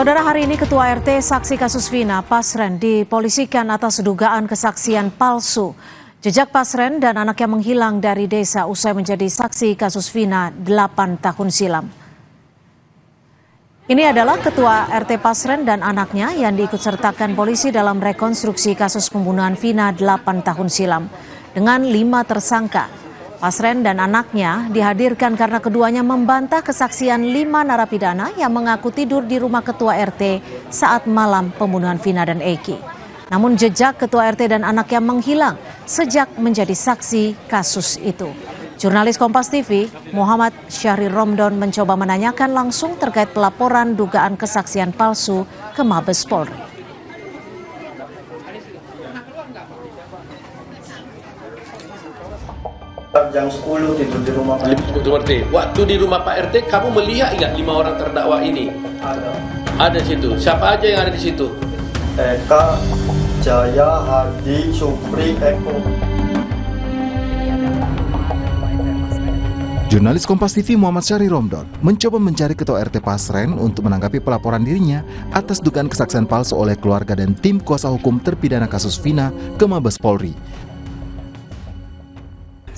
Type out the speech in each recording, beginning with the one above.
Saudara hari ini Ketua RT saksi kasus Vina Pasren dipolisikan atas dugaan kesaksian palsu. Jejak Pasren dan anaknya menghilang dari desa usai menjadi saksi kasus Vina 8 tahun silam. Ini adalah Ketua RT Pasren dan anaknya yang diikut sertakan polisi dalam rekonstruksi kasus pembunuhan Vina 8 tahun silam dengan lima tersangka Pasren dan anaknya dihadirkan karena keduanya membantah kesaksian lima narapidana yang mengaku tidur di rumah ketua RT saat malam pembunuhan Vina dan Eki. Namun jejak ketua RT dan anaknya menghilang sejak menjadi saksi kasus itu. Jurnalis Kompas TV, Muhammad Syahrir Romdon mencoba menanyakan langsung terkait pelaporan dugaan kesaksian palsu ke Mabes Polri. Jam 10 tidur di rumah Pak Lebih seperti waktu di rumah Pak RT kamu melihat nggak lima orang terdakwa ini? Ada Ada di situ. Siapa aja yang ada di situ? Eka, Jaya, Hadi, Supri, Eko. Jurnalis Kompas TV Muhammad Syari Romdon mencoba mencari ketua RT Pasren untuk menanggapi pelaporan dirinya atas dugaan kesaksian palsu oleh keluarga dan tim kuasa hukum terpidana kasus Vina ke Mabes Polri.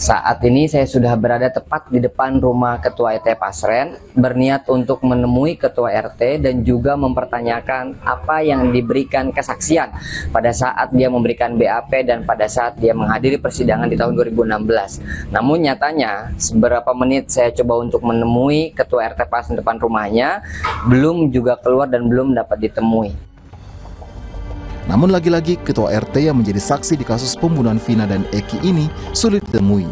Saat ini saya sudah berada tepat di depan rumah Ketua RT Pasren, berniat untuk menemui Ketua RT dan juga mempertanyakan apa yang diberikan kesaksian pada saat dia memberikan BAP dan pada saat dia menghadiri persidangan di tahun 2016. Namun nyatanya, seberapa menit saya coba untuk menemui Ketua RT Pasren depan rumahnya, belum juga keluar dan belum dapat ditemui. Namun lagi-lagi ketua RT yang menjadi saksi di kasus pembunuhan Vina dan Eki ini sulit ditemui.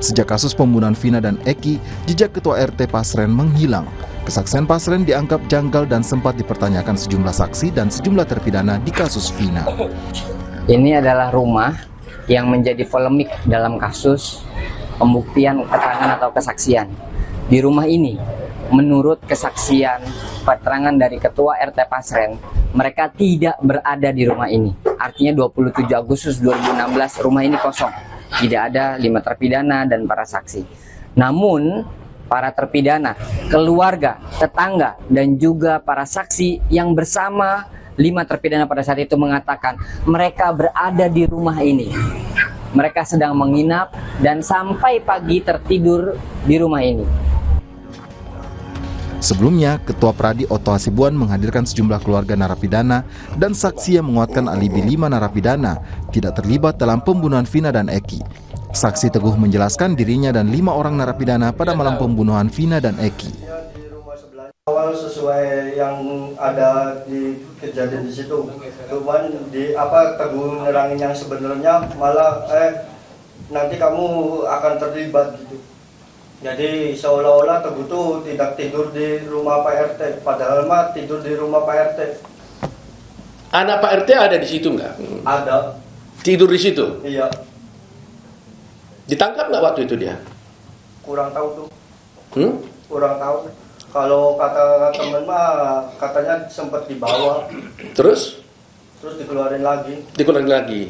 Sejak kasus pembunuhan Vina dan Eki, jejak ketua RT Pasren menghilang. Kesaksian Pasren dianggap janggal dan sempat dipertanyakan sejumlah saksi dan sejumlah terpidana di kasus Vina. Ini adalah rumah yang menjadi polemik dalam kasus pembuktian keterangan atau kesaksian. Di rumah ini, menurut kesaksian keterangan dari Ketua RT Pasren, mereka tidak berada di rumah ini. Artinya 27 Agustus 2016 rumah ini kosong. Tidak ada lima terpidana dan para saksi. Namun para terpidana, keluarga, tetangga, dan juga para saksi yang bersama lima terpidana pada saat itu mengatakan mereka berada di rumah ini. Mereka sedang menginap dan sampai pagi tertidur di rumah ini. Sebelumnya, Ketua Pradi Oto Hasibuan menghadirkan sejumlah keluarga narapidana dan saksi yang menguatkan alibi lima narapidana tidak terlibat dalam pembunuhan Vina dan Eki. Saksi Teguh menjelaskan dirinya dan lima orang narapidana pada malam pembunuhan Vina dan Eki. Awal sesuai yang ada di kejadian di situ. Cuman di apa Teguh nerangin yang sebenarnya malah eh nanti kamu akan terlibat. Jadi seolah-olah Teguh tidak tidur di rumah Pak RT, padahal mah tidur di rumah Pak RT. Anak Pak RT ada di situ nggak? Ada, Tidur di situ. iya, Ditangkap nggak waktu itu dia? kurang tahu tuh, Hmm? kurang tahu. Kalau kata temen mah katanya sempat dibawa, Terus terus dikeluarin lagi. dikurangi lagi.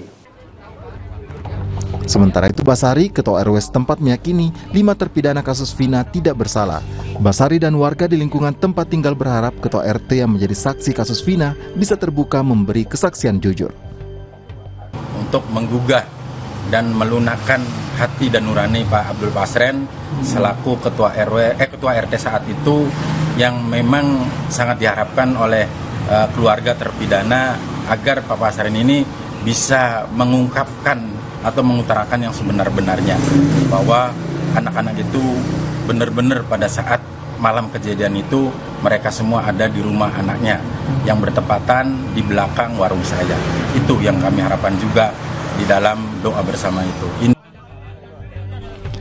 Sementara itu Basari, Ketua RW setempat meyakini lima terpidana kasus Vina tidak bersalah. Basari dan warga di lingkungan tempat tinggal berharap Ketua RT yang menjadi saksi kasus Vina bisa terbuka memberi kesaksian jujur. untuk menggugah dan melunakkan hati dan nurani Pak Abdul Basren selaku ketua RW eh ketua RT saat itu yang memang sangat diharapkan oleh eh, keluarga terpidana agar Pak Basren ini bisa mengungkapkan atau mengutarakan yang sebenar-benarnya bahwa anak-anak itu benar-benar pada saat malam kejadian itu mereka semua ada di rumah anaknya yang bertepatan di belakang warung saya. Itu yang kami harapkan juga di dalam doa bersama itu.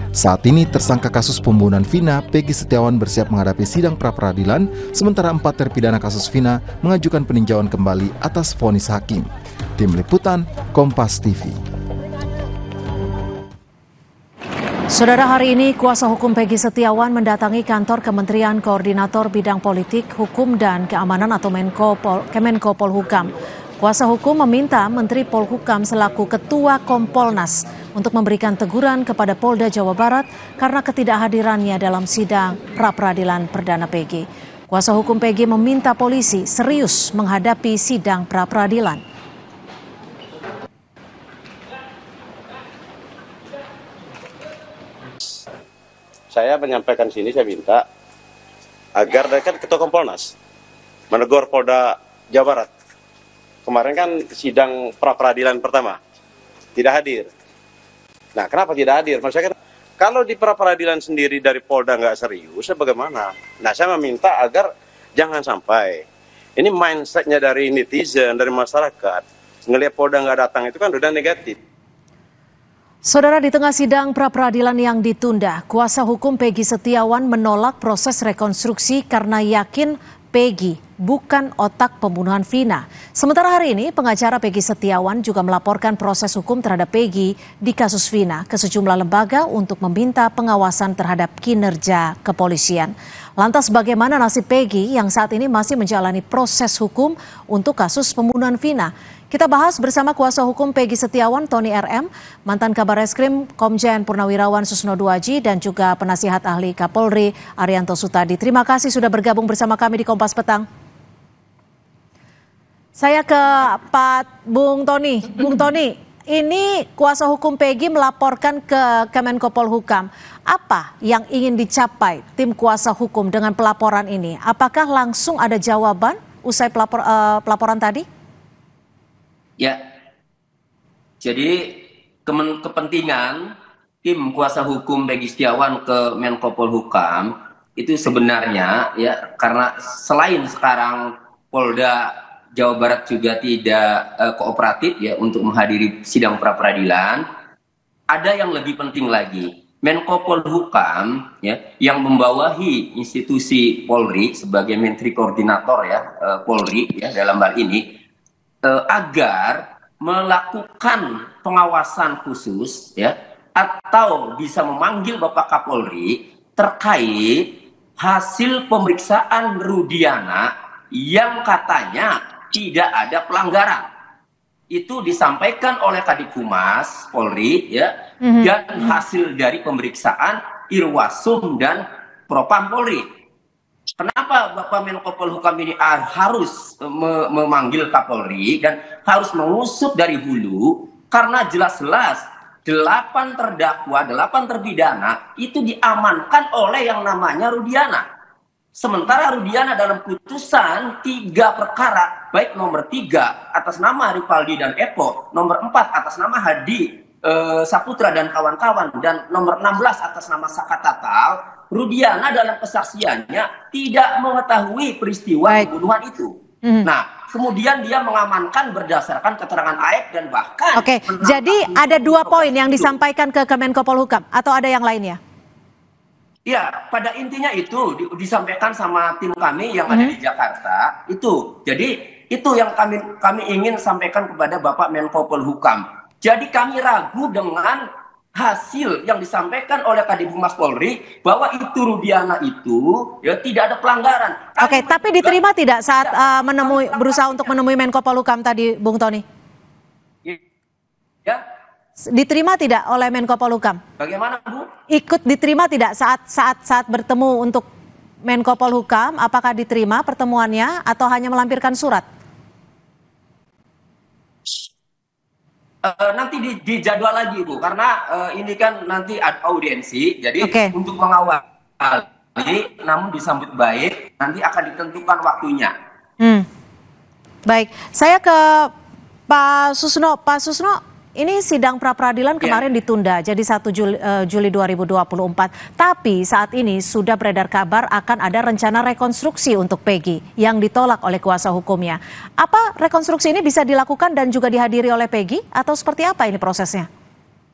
Saat ini tersangka kasus pembunuhan Vina, Peggy Setiawan bersiap menghadapi sidang pra-peradilan, sementara empat terpidana kasus Vina mengajukan peninjauan kembali atas vonis hakim. Tim Liputan, Kompas TV. Saudara hari ini kuasa hukum Peggy Setiawan mendatangi kantor Kementerian Koordinator Bidang Politik, Hukum dan Keamanan atau Menko Pol, Kemenko Polhukam. Kuasa hukum meminta Menteri Polhukam selaku Ketua Kompolnas untuk memberikan teguran kepada Polda Jawa Barat karena ketidakhadirannya dalam sidang pra-peradilan perdana Peggy. Kuasa hukum PG meminta polisi serius menghadapi sidang pra-peradilan. Saya menyampaikan sini saya minta agar dari kan ketua Kompolnas menegur Polda Jawa Barat. Kemarin kan sidang pra peradilan pertama tidak hadir. Nah, kenapa tidak hadir? Maksud saya kan kalau di pra peradilan sendiri dari Polda nggak serius, ya bagaimana? Nah, saya meminta agar jangan sampai ini mindsetnya dari netizen, dari masyarakat ngelihat Polda nggak datang itu kan udah negatif. Saudara di tengah sidang pra-peradilan yang ditunda, kuasa hukum Peggy Setiawan menolak proses rekonstruksi karena yakin Peggy bukan otak pembunuhan Vina. Sementara hari ini pengacara Peggy Setiawan juga melaporkan proses hukum terhadap Peggy di kasus Vina ke sejumlah lembaga untuk meminta pengawasan terhadap kinerja kepolisian. Lantas bagaimana nasib Peggy yang saat ini masih menjalani proses hukum untuk kasus pembunuhan Vina? Kita bahas bersama kuasa hukum Peggy Setiawan, Tony RM, mantan kabar eskrim Komjen Purnawirawan Susno Duaji, dan juga penasihat ahli Kapolri Arianto Sutadi. Terima kasih sudah bergabung bersama kami di Kompas Petang. Saya ke Pak Bung Tony. Bung Tony, ini kuasa hukum Peggy melaporkan ke Kemenko Polhukam. Apa yang ingin dicapai tim kuasa hukum dengan pelaporan ini? Apakah langsung ada jawaban usai pelapor, uh, pelaporan tadi? Ya, jadi kepentingan tim kuasa hukum Begi Setiawan ke Menko Polhukam itu sebenarnya ya karena selain sekarang Polda Jawa Barat juga tidak uh, kooperatif ya untuk menghadiri sidang pra peradilan, ada yang lebih penting lagi. Menko Polhukam ya yang membawahi institusi Polri sebagai menteri koordinator ya uh, Polri ya dalam hal ini eh, agar melakukan pengawasan khusus ya atau bisa memanggil Bapak Kapolri terkait hasil pemeriksaan Rudiana yang katanya tidak ada pelanggaran. Itu disampaikan oleh Kadif Humas Polri ya mm-hmm. dan hasil dari pemeriksaan Irwasum dan Propam Polri. Kenapa Bapak Menko Polhukam ini harus memanggil Kapolri dan harus mengusut dari hulu? Karena jelas-jelas delapan terdakwa, delapan terpidana itu diamankan oleh yang namanya Rudiana. Sementara Rudiana dalam putusan tiga perkara, baik nomor tiga atas nama Ripaldi dan Eko, nomor empat atas nama Hadi eh, Saputra dan kawan-kawan, dan nomor 16 atas nama Saka Tatal, Rudiana dalam kesaksiannya tidak mengetahui peristiwa Baik. pembunuhan itu. Hmm. Nah, kemudian dia mengamankan berdasarkan keterangan Aep dan bahkan. Oke, jadi ada dua poin yang disampaikan ke Kemenko Polhukam atau ada yang lainnya? Ya, pada intinya itu di, disampaikan sama tim kami yang hmm. ada di Jakarta itu. Jadi itu yang kami kami ingin sampaikan kepada Bapak Menko Polhukam. Jadi kami ragu dengan hasil yang disampaikan oleh Kadif Humas Polri bahwa itu Rudiana itu ya tidak ada pelanggaran. Oke, okay, tapi diterima tidak saat uh, menemui berusaha untuk menemui Menko Polhukam tadi, Bung Tony? Ya. Diterima tidak oleh Menko Polhukam? Bagaimana, Bu? Ikut diterima tidak saat saat saat bertemu untuk Menko Polhukam? Apakah diterima pertemuannya atau hanya melampirkan surat? Uh, nanti di, di jadwal lagi bu, karena uh, ini kan nanti ada audiensi, jadi okay. untuk mengawal, namun disambut baik, nanti akan ditentukan waktunya. Hmm. Baik, saya ke Pak Susno, Pak Susno, ini sidang pra peradilan iya. kemarin yeah. ditunda jadi 1 Juli, uh, Juli 2024. Tapi saat ini sudah beredar kabar akan ada rencana rekonstruksi untuk Peggy yang ditolak oleh kuasa hukumnya. Apa rekonstruksi ini bisa dilakukan dan juga dihadiri oleh Peggy atau seperti apa ini prosesnya?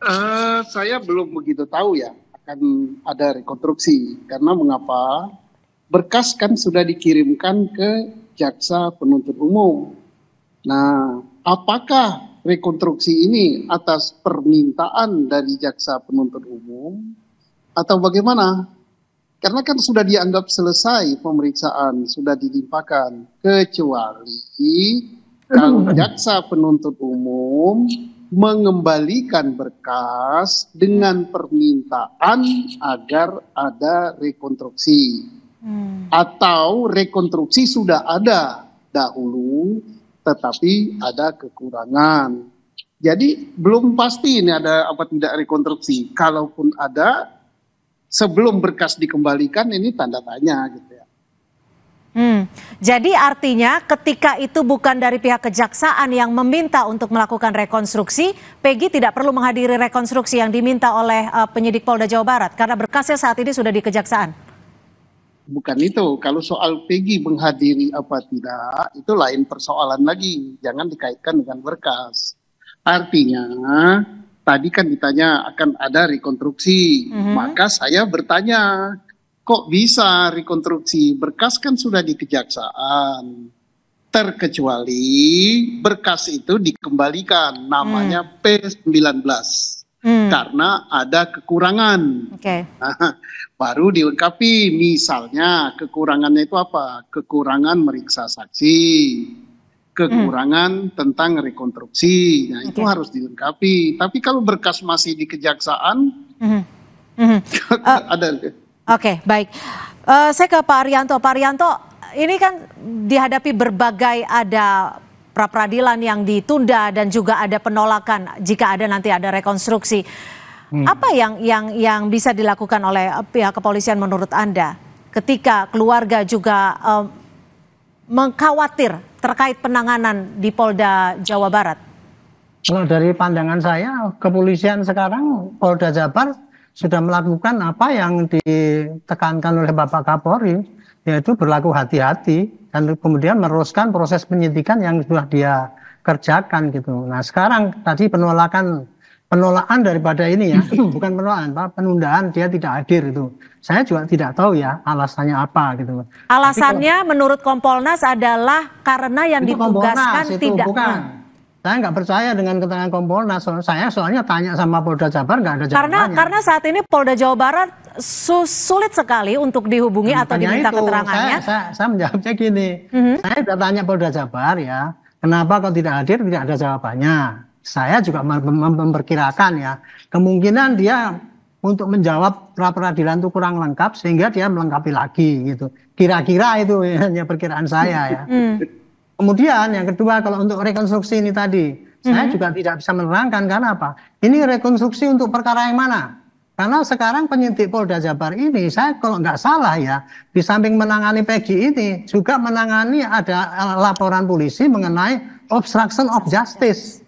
Uh, saya belum begitu tahu ya akan ada rekonstruksi karena mengapa berkas kan sudah dikirimkan ke jaksa penuntut umum. Nah, apakah rekonstruksi ini atas permintaan dari jaksa penuntut umum atau bagaimana? Karena kan sudah dianggap selesai pemeriksaan, sudah dilimpahkan kecuali kalau jaksa penuntut umum mengembalikan berkas dengan permintaan agar ada rekonstruksi. atau rekonstruksi sudah ada dahulu tetapi ada kekurangan. Jadi belum pasti ini ada apa tidak rekonstruksi. Kalaupun ada sebelum berkas dikembalikan ini tanda tanya gitu ya. Hmm. Jadi artinya ketika itu bukan dari pihak kejaksaan yang meminta untuk melakukan rekonstruksi, Peggy tidak perlu menghadiri rekonstruksi yang diminta oleh uh, penyidik Polda Jawa Barat karena berkasnya saat ini sudah di kejaksaan. Bukan itu. Kalau soal Peggy menghadiri apa tidak, itu lain persoalan lagi. Jangan dikaitkan dengan berkas. Artinya, tadi kan ditanya akan ada rekonstruksi. Mhm. Maka saya bertanya, kok bisa rekonstruksi? Berkas kan sudah di kejaksaan. Terkecuali berkas itu dikembalikan, namanya P19. Hmm. Karena ada kekurangan. Oke. Nah, baru dilengkapi misalnya kekurangannya itu apa? Kekurangan meriksa saksi, kekurangan tentang rekonstruksi. Nah, itu Oke. harus dilengkapi. Tapi kalau berkas masih di kejaksaan Mhm. Mhm. ada Oke, baik. Eh, saya ke Pak Arianto. Pak Arianto, ini kan dihadapi berbagai ada pra peradilan yang ditunda dan juga ada penolakan jika ada nanti ada rekonstruksi. Apa yang yang yang bisa dilakukan oleh eh, pihak kepolisian menurut Anda ketika keluarga juga eh, mengkhawatir terkait penanganan di Polda Jawa Barat? Kalau dari pandangan saya, kepolisian sekarang Polda Jabar sudah melakukan apa yang ditekankan oleh Bapak Kapolri, yaitu berlaku hati-hati dan kemudian meneruskan proses penyidikan yang sudah dia kerjakan gitu. Nah sekarang tadi penolakan penolakan daripada ini ya, bukan penolakan, Pak, penundaan dia tidak hadir itu. Saya juga tidak tahu ya alasannya apa gitu. Alasannya menurut Kompolnas adalah karena yang Itu ditugaskan Kompolnas itu, tidak bukan. Saya nggak percaya dengan keterangan Kompolnas. Saya soalnya tanya sama Polda Jabar nggak ada Karena jawabannya. karena saat ini Polda Jawa Barat sulit sekali untuk dihubungi atau Makanya diminta itu, keterangannya. Saya, saya, saya menjawabnya gini, Mhm. saya sudah tanya Polda Jabar ya, kenapa kok tidak hadir tidak ada jawabannya. Saya juga mem- mem- memperkirakan ya, kemungkinan dia untuk menjawab pra peradilan itu kurang lengkap sehingga dia melengkapi lagi gitu. Kira-kira itu hanya perkiraan saya ya. Hmm. Kemudian yang kedua kalau untuk rekonstruksi ini tadi, saya juga tidak bisa menerangkan karena apa? Ini rekonstruksi untuk perkara yang mana? Karena sekarang penyidik Polda Jabar ini, saya kalau nggak salah ya, di samping menangani Peggy ini, juga menangani ada eh, laporan polisi mengenai obstruction of justice.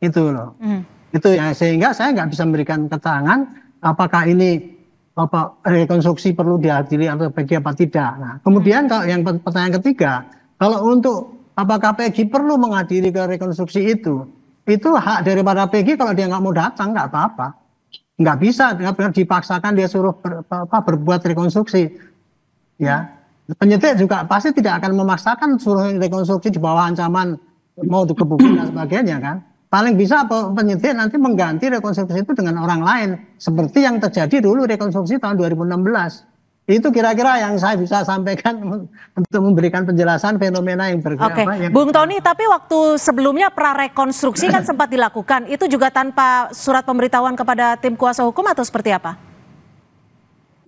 Itu loh. Hmm. Itu ya, sehingga saya nggak bisa memberikan keterangan apakah ini apa rekonstruksi perlu dihadiri atau Peggy apa tidak. Nah, kemudian kalau yang per- pertanyaan ketiga, kalau untuk apakah Peggy perlu menghadiri ke rekonstruksi itu, itu hak daripada Peggy kalau dia nggak mau datang nggak apa-apa, nggak bisa dipaksakan dia suruh ber- apa, berbuat rekonstruksi, ya. Penyidik juga pasti tidak akan memaksakan suruh rekonstruksi di bawah ancaman mau dikebukin dan sebagainya kan. Paling bisa pe- penyidik nanti mengganti rekonstruksi itu dengan orang lain. Seperti yang terjadi dulu rekonstruksi tahun 2016. Itu kira-kira yang saya bisa sampaikan untuk memberikan penjelasan fenomena yang Oke, bergerak. Bung Tony, tapi waktu sebelumnya prarekonstruksi kan sempat dilakukan. Itu juga tanpa surat pemberitahuan kepada tim kuasa hukum atau seperti apa?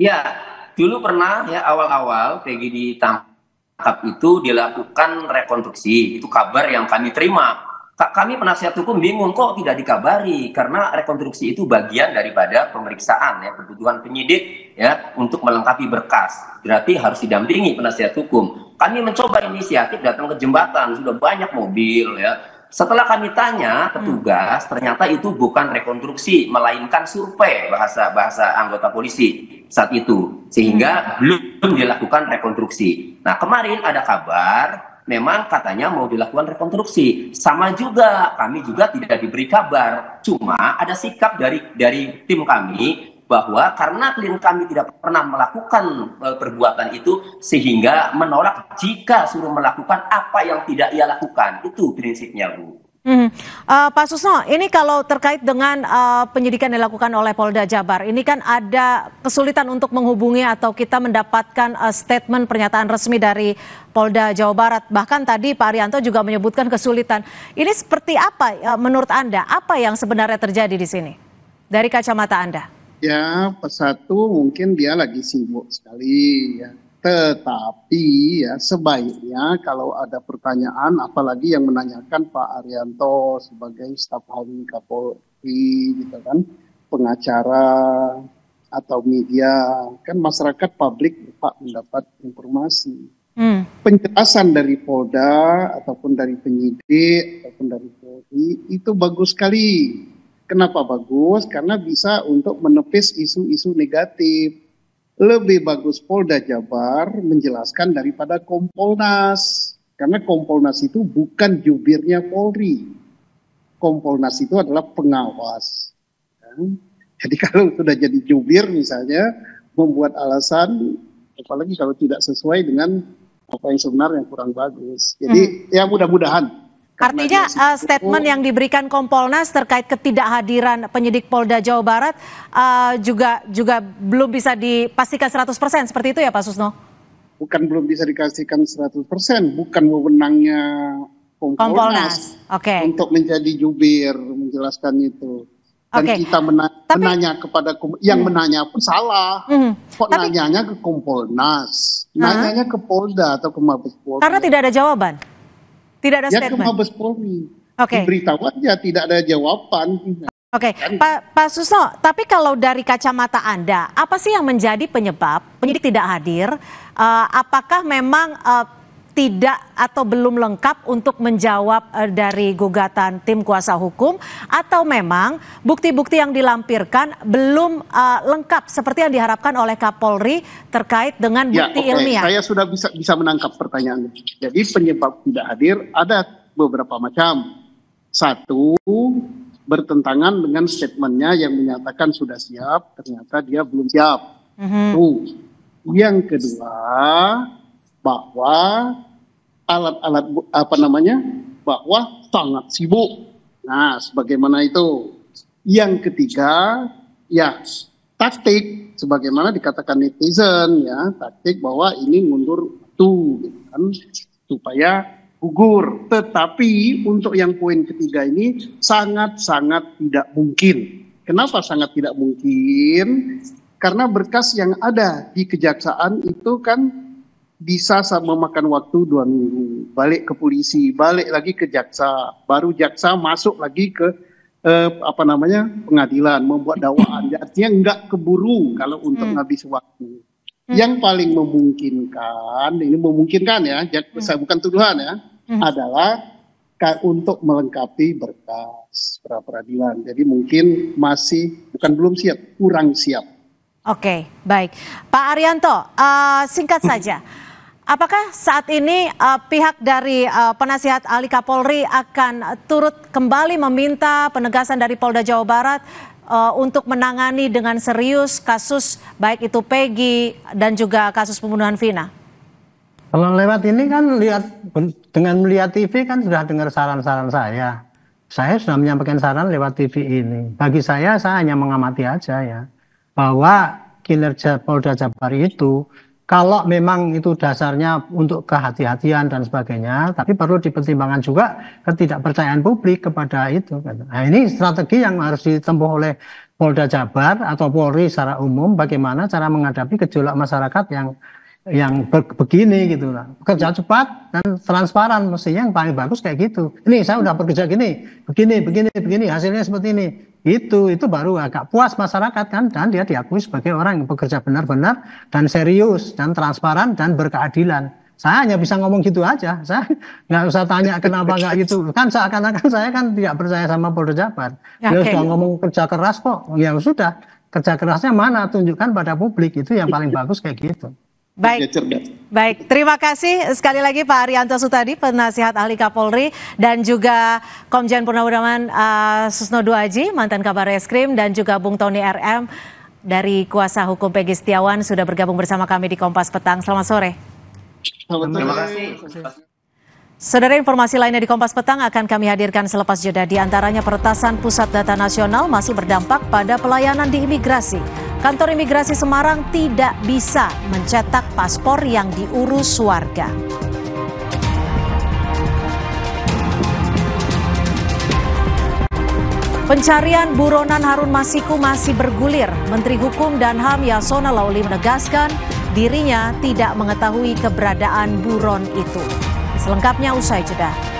Ya, dulu pernah ya awal-awal Peggy ditangkap itu dilakukan rekonstruksi. Itu kabar yang kami terima. Ka- Kami penasihat hukum bingung kok tidak dikabari karena rekonstruksi itu bagian daripada pemeriksaan ya kebutuhan penyidik ya untuk melengkapi berkas. Berarti harus didampingi penasihat hukum. Kami mencoba inisiatif datang ke jembatan sudah banyak mobil ya. Setelah kami tanya petugas, ternyata itu bukan rekonstruksi, melainkan survei bahasa bahasa anggota polisi saat itu, sehingga belum dilakukan rekonstruksi. Nah kemarin ada kabar, memang katanya mau dilakukan rekonstruksi. Sama juga, kami juga tidak diberi kabar. Cuma ada sikap dari dari tim kami bahwa karena klien kami tidak pernah melakukan eh, perbuatan itu sehingga menolak jika suruh melakukan apa yang tidak ia lakukan. Itu prinsipnya, Bu. Hmm. Eh, Pak Susno, ini kalau terkait dengan eh, penyidikan dilakukan oleh Polda Jabar, ini kan ada kesulitan untuk menghubungi atau kita mendapatkan eh, statement pernyataan resmi dari Polda Jawa Barat. Bahkan tadi Pak Arianto juga menyebutkan kesulitan. Ini seperti apa eh, menurut Anda? Apa yang sebenarnya terjadi di sini? Dari kacamata Anda. Ya, satu mungkin dia lagi sibuk sekali ya. Tetapi ya sebaiknya kalau ada pertanyaan, apalagi yang menanyakan Pak Arianto sebagai staf ahli Kapolri, gitu kan, pengacara atau media, kan masyarakat publik berhak mendapat informasi. Hmm. Penjelasan dari Polda ataupun dari penyidik ataupun dari Polri itu bagus sekali. Kenapa bagus? Karena bisa untuk menepis isu-isu negatif. Lebih bagus Polda Jabar menjelaskan daripada Kompolnas. Karena Kompolnas itu bukan jubirnya Polri. Kompolnas itu adalah pengawas. Ya. Jadi kalau sudah jadi jubir misalnya, membuat alasan, apalagi kalau tidak sesuai dengan apa yang sebenarnya kurang bagus. Jadi ya mudah-mudahan Artinya uh, statement yang diberikan Kompolnas terkait ketidakhadiran penyidik Polda Jawa Barat uh, juga juga belum bisa dipastikan 100% seperti itu ya Pak Susno? bukan belum bisa dikasihkan 100%, bukan wewenangnya Kompolnas. Kompolnas Oke. untuk menjadi jubir menjelaskan itu. Dan Oke. kita mena- Tapi- menanya kepada yang menanya pun salah. Mhm. Kok Tapi- nanyanya ke Kompolnas? Nanyanya ke Polda atau ke Mabes Polri. Karena tidak ada jawaban. Tidak ada ya ke statement. Mabes Polri. Oke. Diberitahu aja tidak ada jawaban. Oke, Pak Pak Susno, tapi kalau dari kacamata Anda, apa sih yang menjadi penyebab penyidik tidak hadir? Eh, apakah memang eh, tidak atau belum lengkap untuk menjawab eh, dari gugatan tim kuasa hukum, atau memang bukti-bukti yang dilampirkan belum eh, lengkap seperti yang diharapkan oleh Kapolri terkait dengan Ya, bukti oke. ilmiah? Saya sudah bisa bisa menangkap pertanyaannya. Jadi penyebab tidak hadir ada beberapa macam. Satu, bertentangan dengan statementnya yang menyatakan sudah siap, ternyata dia belum siap. Mhm. Tuh. Yang kedua, bahwa alat-alat apa namanya, bahwa sangat sibuk. Nah, sebagaimana itu. Yang ketiga, ya taktik, sebagaimana dikatakan netizen ya, taktik bahwa ini mundur waktu, gitu kan, supaya gugur. Tetapi untuk yang poin ketiga ini sangat-sangat tidak mungkin. Kenapa sangat tidak mungkin? Karena berkas yang ada di kejaksaan itu kan bisa sa- memakan waktu dua minggu. Balik ke polisi, balik lagi ke jaksa, baru jaksa masuk lagi ke eh, apa namanya pengadilan, membuat dakwaan. Artinya nggak keburu kalau untuk ngabis waktu. Yang paling memungkinkan, ini memungkinkan ya, jad- saya bukan tuduhan ya, adalah ka- untuk melengkapi berkas pra peradilan. Jadi mungkin masih bukan belum siap, kurang siap. Oke, baik. Pak Arianto, eh, singkat saja. Apakah saat ini eh, pihak dari eh, penasihat ahli Kapolri akan turut kembali meminta penegasan dari Polda Jawa Barat eh, untuk menangani dengan serius kasus baik itu Peggy dan juga kasus pembunuhan Vina? Kalau lewat ini kan lihat dengan melihat TV kan sudah dengar saran-saran saya. Saya sudah menyampaikan saran lewat TV ini. Bagi saya saya hanya mengamati aja ya bahwa kinerja Polda Jabar itu kalau memang itu dasarnya untuk kehati-hatian dan sebagainya, tapi perlu dipertimbangkan juga ketidakpercayaan publik kepada itu. Nah ini strategi yang harus ditempuh oleh Polda Jabar atau Polri secara umum, bagaimana cara menghadapi gejolak masyarakat yang yang be- begini gitu lah. Kerja cepat dan transparan mestinya yang paling bagus kayak gitu. Ini saya udah bekerja gini, begini, begini, begini, hasilnya seperti ini. Itu itu baru agak puas masyarakat kan dan dia diakui sebagai orang yang bekerja benar-benar dan serius dan transparan dan berkeadilan. Saya hanya bisa ngomong gitu aja. Saya nggak usah tanya kenapa nggak gitu. Kan seakan-akan saya kan tidak percaya sama Polda Jabar. Dia Oke. sudah ngomong kerja keras kok. Ya sudah, kerja kerasnya mana? Tunjukkan pada publik itu yang paling bagus kayak gitu. Baik. Cerdas. Baik, terima kasih sekali lagi Pak Arianto Sutadi, penasihat ahli Kapolri, dan juga Komjen Purnawiraman uh, Susno Duaji, mantan kabar reskrim, dan juga Bung Tony RM dari kuasa hukum Pegi Setiawan sudah bergabung bersama kami di Kompas Petang. Selamat sore. Terima Saudara informasi lainnya di Kompas Petang akan kami hadirkan selepas jeda di antaranya peretasan Pusat Data Nasional masih berdampak pada pelayanan di imigrasi. Kantor Imigrasi Semarang tidak bisa mencetak paspor yang diurus warga. Pencarian buronan Harun Masiku masih bergulir. Menteri Hukum dan HAM Yasona Lauli menegaskan dirinya tidak mengetahui keberadaan buron itu. Selengkapnya usai jeda.